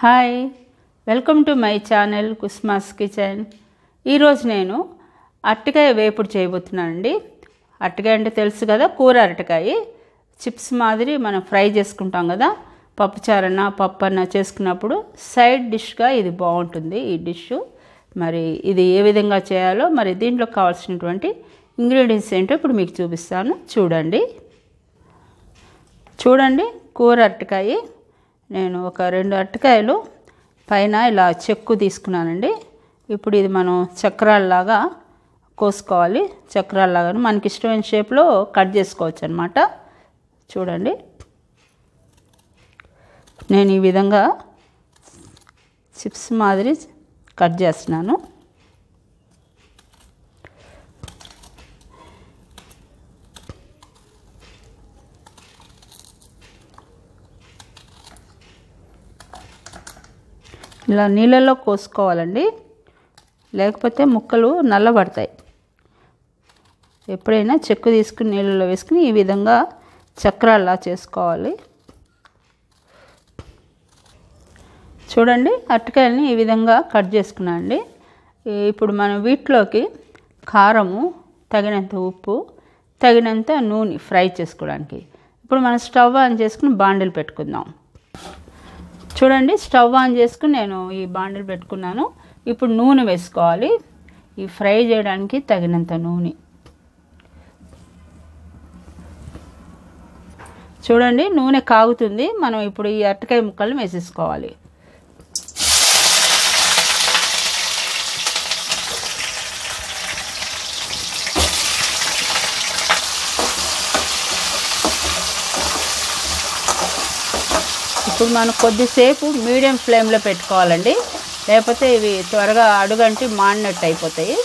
Hi welcome to my channel Kusma's kitchen. ఈరోజు నేను అరటికాయ వేపుడు చేయబోతున్నానండి. అరటికాయ అంటే తెలుసు కదా కూర అరటికాయ. చిప్స్ మాదిరి మనం ఫ్రై చేసుకుంటాం కదా పప్పుచారన్న పప్పు అన్న చేసుకున్నప్పుడు సైడ్ డిష్గా ఇది బాగుంటుంది ఈ డిష్. మరి ఇది ఏ విధంగా చేయాలో మరి దీంట్లో కావాల్సినటువంటి ఇంగ్రీడియంట్స్ ఏంటో ఇప్పుడు మీకు చూపిస్తాను. చూడండి. చూడండి కూర అరటికాయ. నేను ఒక రెండు అరటికాయలు పైన ఇలా చెక్కు తీసుకున్నానండి. ఇప్పుడు ఇది మనం చక్రాల్లాగా కోసుకోవాలి. చక్రాల్లాగా మనకి ఇష్టమైన షేప్లో కట్ చేసుకోవచ్చు అనమాట చూడండి. నేను ఈ విధంగా చిప్స్ మాదిరి కట్ చేస్తున్నాను. ఇలా నీళ్ళల్లో కోసుకోవాలండి. లేకపోతే ముక్కలు నల్లబడతాయి. ఎప్పుడైనా చెక్కు తీసుకుని నీళ్ళలో వేసుకుని ఈ విధంగా చక్రాల్లా చేసుకోవాలి. చూడండి అరటికాయలని ఈ విధంగా కట్ చేసుకున్నాను అండి. ఇప్పుడు మనం వీటిలోకి కారము తగినంత ఉప్పు తగినంత నూనె ఫ్రై చేసుకోవడానికి. ఇప్పుడు మనం స్టవ్ ఆన్ చేసుకుని బాండిల్ పెట్టుకుందాం. చూడండి స్టవ్ ఆన్ చేసుకుని నేను ఈ బాండిల్ పెట్టుకున్నాను. ఇప్పుడు నూనె వేసుకోవాలి. ఈ ఫ్రై చేయడానికి తగినంత నూనె. చూడండి నూనె కాగుతుంది. మనం ఇప్పుడు ఈ అరటికాయ ముక్కలను వేసేసుకోవాలి. ఇప్పుడు మనం కొద్దిసేపు మీడియం ఫ్లేమ్లో పెట్టుకోవాలండి. లేకపోతే ఇవి త్వరగా అడుగంటి మాడినట్టు అయిపోతాయి.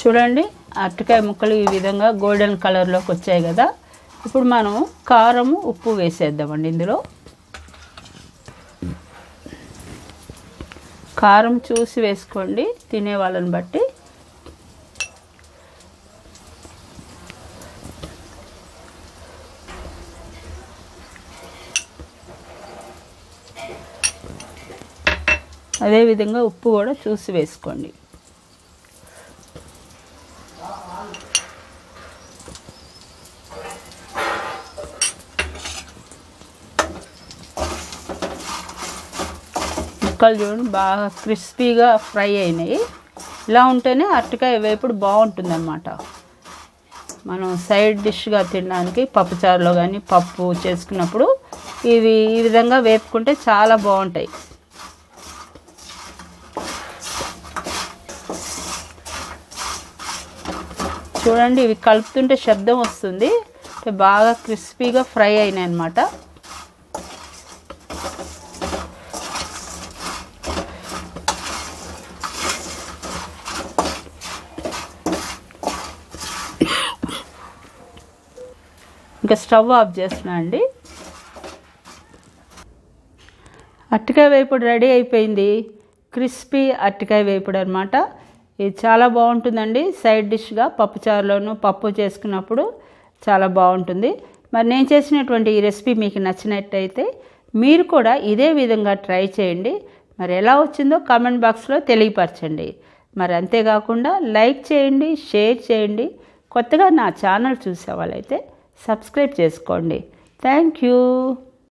చూడండి అరటికాయ ముక్కలు ఈ విధంగా గోల్డెన్ కలర్లోకి వచ్చాయి కదా. ఇప్పుడు మనం కారము ఉప్పు వేసేద్దామండి ఇందులో. కారం చూసి వేసుకోండి తినే వాళ్ళని బట్టి. అదేవిధంగా ఉప్పు కూడా చూసి వేసుకోండి. ముక్కలు చూడండి బాగా క్రిస్పీగా ఫ్రై అయినాయి. ఇలా ఉంటేనే అరటికాయ వేపుడు బాగుంటుందన్నమాట. మనం సైడ్ డిష్గా తినడానికి పప్పుచారులో కానీ పప్పు చేసుకున్నప్పుడు ఇవి ఈ విధంగా వేపుకుంటే చాలా బాగుంటాయి. చూడండి ఇవి కలుపుతుంటే శబ్దం వస్తుంది. బాగా క్రిస్పీగా ఫ్రై అయినాయి అనమాట ఇంకా స్టవ్ ఆఫ్ చేస్తున్నా అండి. అరటికాయ వేపుడు రెడీ అయిపోయింది. క్రిస్పీ అరటికాయ వేపుడు అనమాట ఇది చాలా బాగుంటుందండి. సైడ్ డిష్గా పప్పుచారులోను పప్పు చేసుకున్నప్పుడు చాలా బాగుంటుంది. మరి నేను చేసినటువంటి ఈ రెసిపీ మీకు నచ్చినట్టయితే మీరు కూడా ఇదే విధంగా ట్రై చేయండి. మరి ఎలా వచ్చిందో కామెంట్ బాక్స్లో తెలియపరచండి. మరి అంతేకాకుండా లైక్ చేయండి షేర్ చేయండి. కొత్తగా నా ఛానల్ చూసే వాళ్ళైతే సబ్స్క్రైబ్ చేసుకోండి. Thank you.